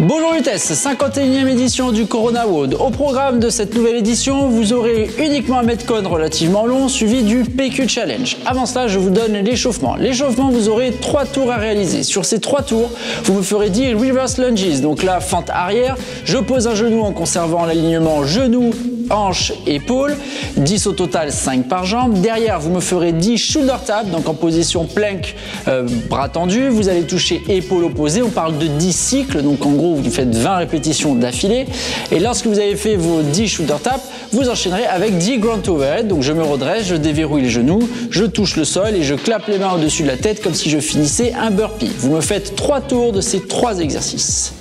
Bonjour Vitesse, 51e édition du Corona World. Au programme de cette nouvelle édition, vous aurez uniquement un Metcon relativement long suivi du PQ Challenge. Avant cela, je vous donne l'échauffement. L'échauffement, vous aurez trois tours à réaliser. Sur ces trois tours, vous me ferez 10 reverse lunges, donc la fente arrière. Je pose un genou en conservant l'alignement genou, hanche, épaule. 10 au total, 5 par jambe. Derrière, vous me ferez 10 shoulder tap, donc en position plank, euh, bras tendus. Vous allez toucher épaule opposée. On parle de 10 cycles, donc en gros, vous faites 20 répétitions d'affilée. Et lorsque vous avez fait vos 10 shoulder tap, vous enchaînerez avec 10 ground overhead. Donc je me redresse, je déverrouille les genoux, je touche le sol et je clappe les mains au-dessus de la tête comme si je finissais un burpee. Vous me faites 3 tours de ces 3 exercices.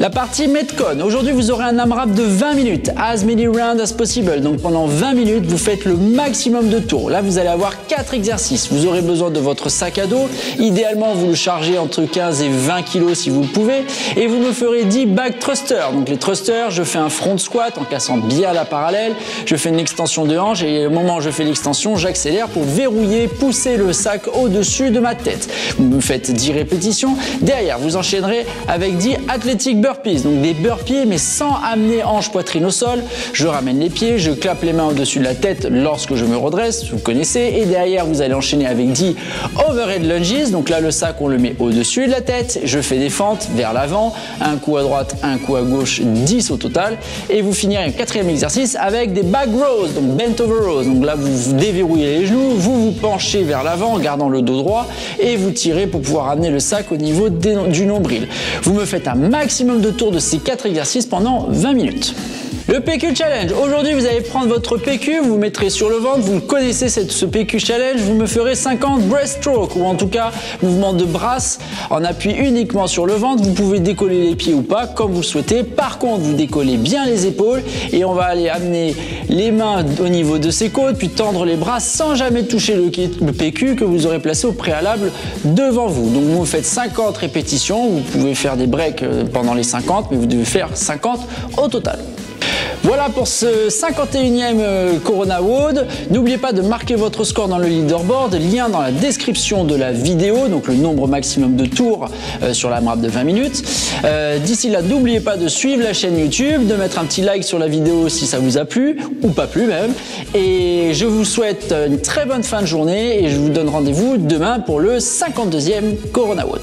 La partie Metcon. Aujourd'hui, vous aurez un AMRAP de 20 minutes. As many rounds as possible. Donc pendant 20 minutes, vous faites le maximum de tours. Là, vous allez avoir 4 exercices. Vous aurez besoin de votre sac à dos. Idéalement, vous le chargez entre 15 et 20 kg si vous le pouvez. Et vous me ferez 10 back thrusters. Donc les thrusters, je fais un front squat en cassant bien la parallèle. Je fais une extension de hanche et au moment où je fais l'extension, j'accélère pour verrouiller, pousser le sac au-dessus de ma tête. Vous me faites 10 répétitions. Derrière, vous enchaînerez avec 10 athletic burpees donc des burpees mais sans amener hanche poitrine au sol. Je ramène les pieds, je clappe les mains au-dessus de la tête lorsque je me redresse, vous connaissez. Et derrière, vous allez enchaîner avec 10 overhead lunges. Donc là, le sac, on le met au-dessus de la tête. Je fais des fentes vers l'avant, un coup à droite, un coup à gauche, 10 au total. Et vous finirez un quatrième exercice avec des back rows, donc bent over rows. Donc là, vous déverrouillez les genoux, vous vous penchez vers l'avant en gardant le dos droit et vous tirez pour pouvoir amener le sac au niveau du nombril. Vous me faites un maximum de tours de ces quatre exercices pendant 20 minutes. Le PQ Challenge. Aujourd'hui, vous allez prendre votre PQ, vous, mettrez sur le ventre, vous connaissez ce PQ Challenge, vous me ferez 50 breaststroke ou en tout cas mouvement de brasse en appui uniquement sur le ventre. Vous pouvez décoller les pieds ou pas comme vous souhaitez. Par contre, vous décollez bien les épaules et on va aller amener les mains au niveau de ses côtes puis tendre les bras sans jamais toucher le, le PQ que vous aurez placé au préalable devant vous. Donc vous faites 50 répétitions, vous pouvez faire des breaks euh, pendant les 50 mais vous devez faire 50 au total. Voilà pour ce 51e euh, Corona Wood. N'oubliez pas de marquer votre score dans le leaderboard. Lien dans la description de la vidéo, donc le nombre maximum de tours euh, sur la map de 20 minutes. Euh, d'ici là, n'oubliez pas de suivre la chaîne YouTube, de mettre un petit like sur la vidéo si ça vous a plu, ou pas plu même. Et je vous souhaite une très bonne fin de journée et je vous donne rendez-vous demain pour le 52e Corona Wood.